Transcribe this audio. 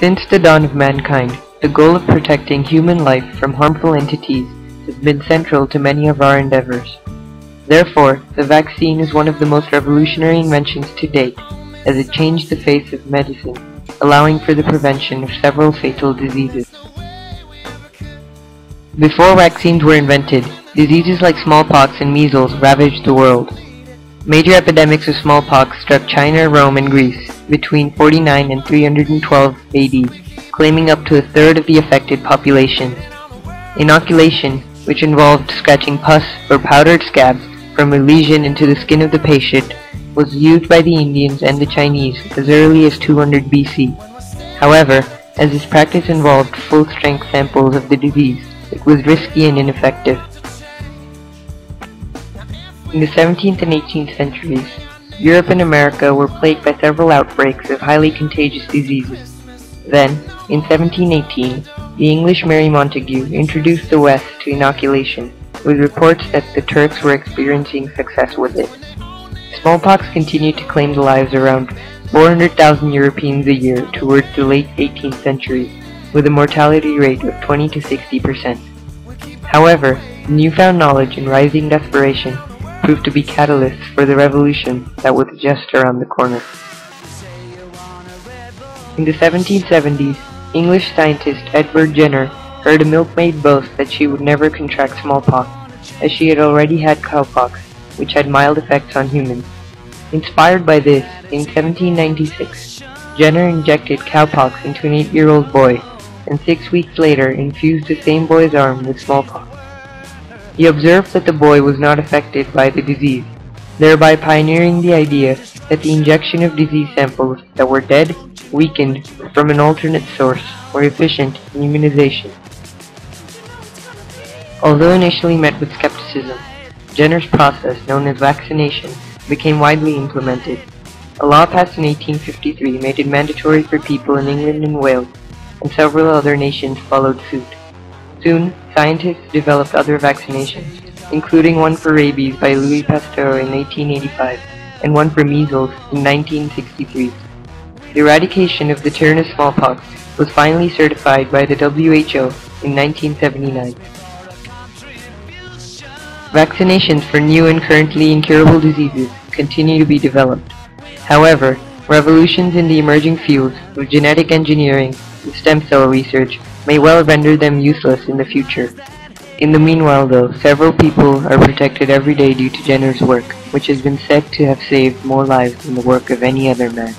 Since the dawn of mankind, the goal of protecting human life from harmful entities has been central to many of our endeavors. Therefore, the vaccine is one of the most revolutionary inventions to date, as it changed the face of medicine, allowing for the prevention of several fatal diseases. Before vaccines were invented, diseases like smallpox and measles ravaged the world. Major epidemics of smallpox struck China, Rome, and Greece between 49 and 312 AD, claiming up to a third of the affected populations. Inoculation, which involved scratching pus or powdered scabs from a lesion into the skin of the patient, was used by the Indians and the Chinese as early as 200 BC. However, as this practice involved full-strength samples of the disease, it was risky and ineffective. In the 17th and 18th centuries, Europe and America were plagued by several outbreaks of highly contagious diseases. Then, in 1718, the English Mary Montagu introduced the West to inoculation, with reports that the Turks were experiencing success with it. Smallpox continued to claim the lives of around 400,000 Europeans a year towards the late 18th century, with a mortality rate of 20 to 60 percent. However, newfound knowledge and rising desperation proved to be catalysts for the revolution that was just around the corner. In the 1770s, English scientist Edward Jenner heard a milkmaid boast that she would never contract smallpox, as she had already had cowpox, which had mild effects on humans. Inspired by this, in 1796, Jenner injected cowpox into an 8-year-old boy, and six weeks later infused the same boy's arm with smallpox. He observed that the boy was not affected by the disease, thereby pioneering the idea that the injection of disease samples that were dead, weakened, from an alternate source were efficient in immunization. Although initially met with skepticism, Jenner's process, known as vaccination, became widely implemented. A law passed in 1853 made it mandatory for people in England and Wales, and several other nations followed suit. Soon, scientists developed other vaccinations, including one for rabies by Louis Pasteur in 1885 and one for measles in 1963. The eradication of the ternus smallpox was finally certified by the WHO in 1979. Vaccinations for new and currently incurable diseases continue to be developed. However, revolutions in the emerging fields of genetic engineering and stem cell research may well render them useless in the future. In the meanwhile though, several people are protected every day due to Jenner's work, which has been said to have saved more lives than the work of any other man.